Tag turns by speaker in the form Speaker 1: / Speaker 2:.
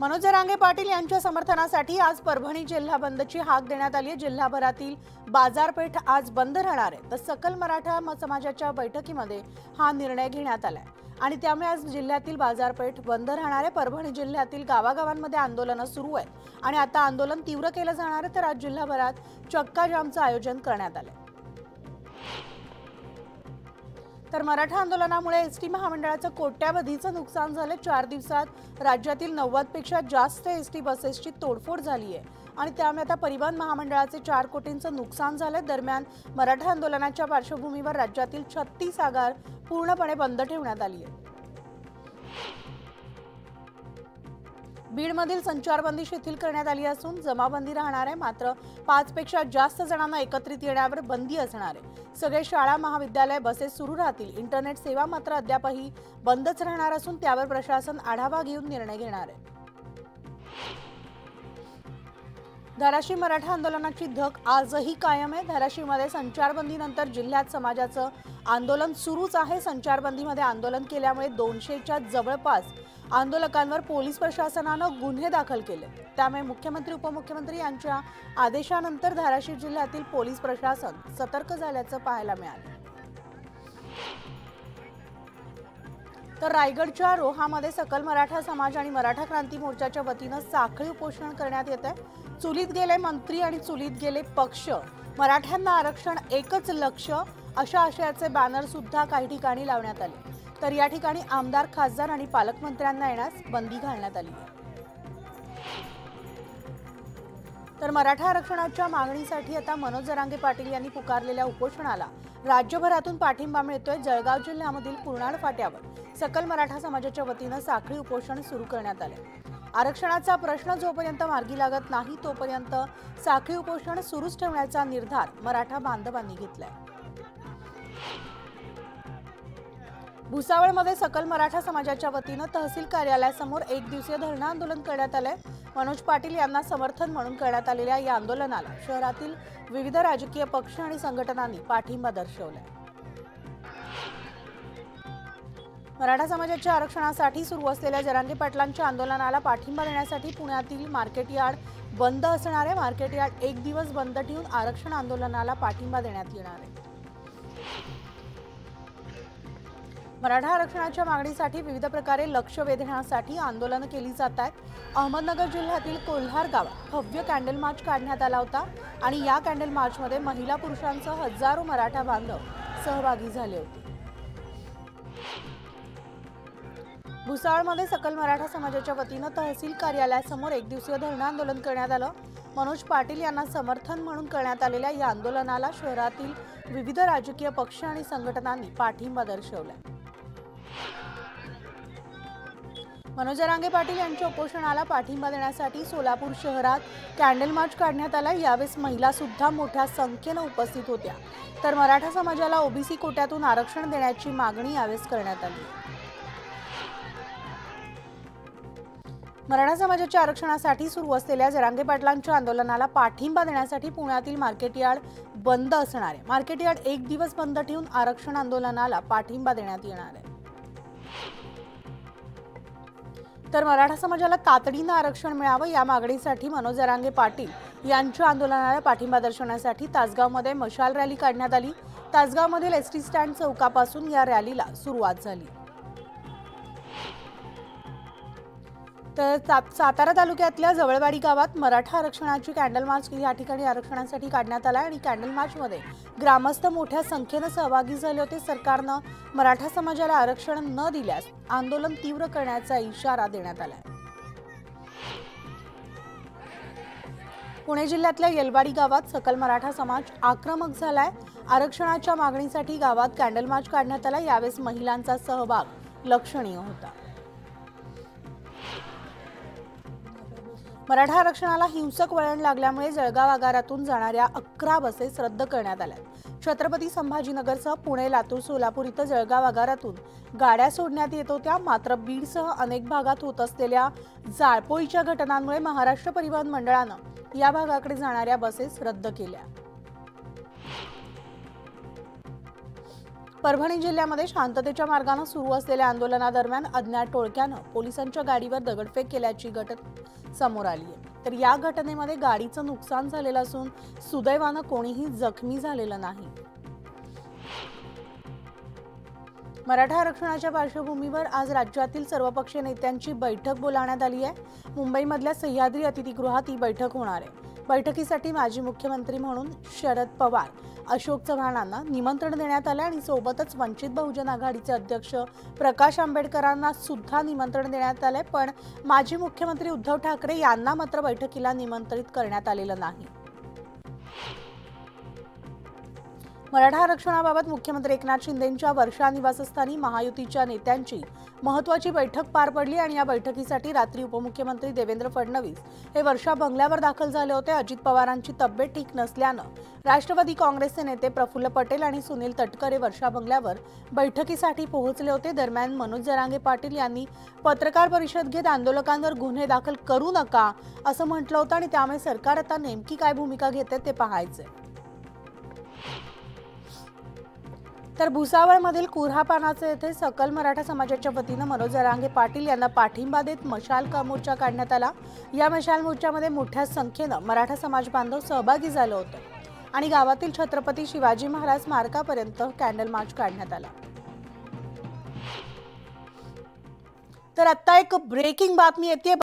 Speaker 1: मनोज जरांगे पाटील यांच्या समर्थनासाठी आज परभणी जिल्हा बंदची हाक देण्यात आली आहे. जिल्हाभरातील बाजारपेठ आज बंद राहणार आहे. तर सकल मराठा म- समाजाच्या बैठकीमध्ये हा निर्णय घेण्यात आलाय. आणि त्यामुळे आज जिल्ह्यातील बाजारपेठ बंद राहणार आहे. परभणी जिल्ह्यातील गावागावांमध्ये आंदोलनं सुरू आहेत. आणि आता आंदोलन तीव्र केलं जाणार आहे. तर आज जिल्हाभरात चक्का जामचं आयोजन करण्यात आलंय. तर मराठा आंदोलनामुळे एस टी महामंडळाचं कोट्यावधीचं नुकसान झालं. चार दिवसात राज्यातील नव्वदपेक्षा जास्त एस टी बसेसची तोडफोड झाली आहे आणि त्यामुळे आता परिवहन महामंडळाचे चार कोटींचं नुकसान झालं. दरम्यान मराठा आंदोलनाच्या पार्श्वभूमीवर राज्यातील छत्तीस आगार पूर्णपणे बंद ठेवण्यात आली आहे बीडमधील संचारबंदी शिथिल करण्यात आली असून जमाबंदी राहणार आहे. मात्र पाचपेक्षा जास्त जणांना एकत्रित येण्यावर बंदी असणार आहे. सगळे शाळा महाविद्यालय बसेस सुरू राहतील. इंटरनेट सेवा मात्र अद्यापही बंदच राहणार असून त्यावर प्रशासन आढावा घेऊन निर्णय घेणार आहे. धाराशिव मराठा आंदोलनाची धक आजही कायम आहे. धाराशिवमध्ये संचारबंदीनंतर जिल्ह्यात समाजाचं आंदोलन सुरूच आहे. संचारबंदीमध्ये आंदोलन केल्यामुळे दोनशेच्या जवळपास आंदोलकांवर पोलीस प्रशासनानं गुन्हे दाखल केले. त्यामुळे मुख्यमंत्री उपमुख्यमंत्री यांच्या आदेशानंतर धाराशिव जिल्ह्यातील पोलीस प्रशासन सतर्क झाल्याचं पाहायला मिळालं. तर रायगडच्या रोहामध्ये सकल मराठा समाज आणि मराठा क्रांती मोर्चाच्या वतीनं साखळी उपोषण करण्यात येत आहे चुलीत गेले मंत्री आणि चुलीत गेले पक्ष. मराठ्यांना आरक्षण एकच लक्ष अशा आशयाचे बॅनर सुद्धा काही ठिकाणी लावण्यात आले. तर या ठिकाणी आमदार खासदार आणि पालकमंत्र्यांना येण्यास बंदी घालण्यात आली. तर मराठा आरक्षणाच्या मागणीसाठी आता मनोज जरांगे पाटील यांनी पुकारलेल्या उपोषणाला राज्यभरातून पाठिंबा मिळतोय जळगाव जिल्ह्यामधील पूर्णाळ फाट्यावर. सकल मराठा समाजाच्या वतीनं साखळी उपोषण सुरू करण्यात आले आरक्षणाचा प्रश्न जोपर्यंत मार्गी लागत नाही तोपर्यंत साखळी उपोषण सुरूच ठेवण्याचा निर्धार मराठा बांधवांनी घेतलाय. भुसावळमध्ये सकल मराठा समाजाच्या वतीनं तहसील कार्यालयासमोर एक दिवसीय धरणं आंदोलन करण्यात आलंय. मनोज पाटील यांना समर्थन म्हणून करण्यात आलेल्या या आंदोलनाला शहरातील विविध राजकीय पक्ष आणि संघटनांनी पाठिंबा दर्शवलाय. मराठा समाजाच्या आरक्षणासाठी सुरू असलेल्या जरांगे पाटलांच्या आंदोलनाला पाठिंबा देण्यासाठी पुण्यातील मार्केट यार्ड बंद असणारे मार्केट यार्ड एक दिवस बंद ठेवून आरक्षण आंदोलनाला पाठिंबा देण्यात येणार आहे. मराठा आरक्षणाच्या मागणीसाठी विविध प्रकारे लक्ष वेधण्यासाठी आंदोलनं केली जात आहेत. अहमदनगर जिल्ह्यातील कोल्हार गावात भव्य कॅन्डल मार्च काढण्यात आला होता आणि या कॅन्डल मार्चमध्ये महिला पुरुषांसह हजारो मराठा बांधव सहभागी झाले होते. भुसावळमध्ये सकल मराठा समाजाच्या वतीनं तहसील कार्यालयासमोर एक दिवसीय धरणं आंदोलन करण्यात आलं. मनोज पाटील यांना समर्थन म्हणून करण्यात आलेल्या या आंदोलनाला शहरातील विविध राजकीय पक्ष आणि संघटनांनी पाठिंबा दर्शवलाय मनोज रांगे पाटील यांच्या उपोषणाला पाठिंबा देण्यासाठी सोलापूर शहरात कॅन्डल मार्च काढण्यात आला. यावेळेस महिला सुद्धा मोठ्या संख्येनं उपस्थित होत्या. तर मराठा समाजाला ओबीसी कोट्यातून आरक्षण देण्याची मागणी यावेळेस करण्यात आली. मराठा समाजाच्या आरक्षणासाठी सुरू असलेल्या जरांगे पाटलांच्या आंदोलनाला पाठिंबा देण्यासाठी पुण्यातील मार्केट यार्ड बंद असणार आहे. मार्केट यार्ड एक दिवस बंद ठेवून आरक्षण आंदोलनाला पाठिंबा देण्यात येणार आहे. तर मराठा समाजाला तातडीनं आरक्षण मिळावं या मागणीसाठी मनोज जरांगे पाटील यांच्या आंदोलनाला पाठिंबा दर्शवण्यासाठी तासगावमध्ये मशाल रॅली काढण्यात आली. तासगावमधील एस टी स्टँड चौकापासून या रॅलीला सुरुवात झाली. तर सा- सातारा तालुक्यातल्या जवळवाडी गावात मराठा आरक्षणाची कॅन्डल मार्च या ठिकाणी आरक्षणासाठी काढण्यात आला आणि कॅन्डल मार्चमध्ये ग्रामस्थ मोठ्या संख्येनं सहभागी झाले होते. सरकारनं मराठा समाजाला आरक्षण न दिल्यास आंदोलन तीव्र करण्याचा इशारा देण्यात आला पुणे जिल्ह्यातल्या येलवाडी गावात सकल मराठा समाज आक्रमक झालाय. आरक्षणाच्या मागणीसाठी गावात कॅन्डल मार्च काढण्यात आला. यावेळेस महिलांचा सहभाग लक्षणीय होता. मराठा आरक्षणाला हिंसक वळण लागल्यामुळे जळगाव आगारातून जाणाऱ्या अकरा बसेस रद्द करण्यात आल्या छत्रपती संभाजीनगरसह पुणे लातूर सोलापूर इथं जळगाव आगारातून गाड्या सोडण्यात येत होत्या. मात्र बीडसह अनेक भागात होत असलेल्या जाळपोळीच्या घटनांमुळे महाराष्ट्र परिवहन मंडळानं या भागाकडे जाणाऱ्या बसेस रद्द केल्या. परभणी जिल्ह्यामध्ये शांततेच्या मार्गानं सुरू असलेल्या आंदोलनादरम्यान अज्ञात टोळक्यानं पोलिसांच्या गाडीवर दगडफेक केल्याची घटना समोर आली आहे. तर या घटनेमध्ये गाडीचं नुकसान झालेलं असून सुदैवानं कोणीही जखमी झालेलं नाही. मराठा आरक्षणाच्या पार्श्वभूमीवर आज राज्यातील सर्वपक्षीय नेत्यांची बैठक बोलावण्यात आली आहे. मुंबईमधल्या सह्याद्री अतिथीगृहात ही बैठक होणार आहे. बैठकीसाठी माजी मुख्यमंत्री म्हणून शरद पवार अशोक चव्हाणांना निमंत्रण देण्यात आलं आणि सोबतच वंचित बहुजन आघाडीचे अध्यक्ष प्रकाश आंबेडकरांना सुद्धा निमंत्रण देण्यात आलंय. पण माजी मुख्यमंत्री उद्धव ठाकरे यांना मात्र बैठकीला निमंत्रित करण्यात आलेलं नाही. मराठा आरक्षणाबाबत मुख्यमंत्री एकनाथ शिंदेंच्या वर्षा निवासस्थानी महायुतीच्या नेत्यांची महत्वाची बैठक पार पडली आणि या बैठकीसाठी रात्री उपमुख्यमंत्री देवेंद्र फडणवीस हे वर्षा बंगल्यावर दाखल झाले होते. अजित पवारांची तब्येत ठीक नसल्यानं राष्ट्रवादी काँग्रेसचे नेते प्रफुल्ल पटेल आणि सुनील तटकरे वर्षा बंगल्यावर बैठकीसाठी पोहोचले होते. दरम्यान मनोज जरांगे पाटील यांनी पत्रकार परिषद घेत आंदोलकांवर गुन्हे दाखल करू नका असं म्हटलं होतं आणि त्यामुळे सरकार आता नेमकी काय भूमिका घेते ते पाहायचे तर भुसावळमधील कुऱ्हापानाचे येथे सकल मराठा समाजाच्या वतीनं मनोज जरांगे पाटील यांना पाठिंबा देत मशाल का मोर्चा काढण्यात आला. या मशाल मोर्चामध्ये मोठ्या संख्येनं मराठा समाज बांधव सहभागी झालं होतं. आणि गावातील छत्रपती शिवाजी महाराज स्मारकापर्यंत कॅन्डल मार्च काढण्यात आला. तर आता एक ब्रेकिंग बातमी येते.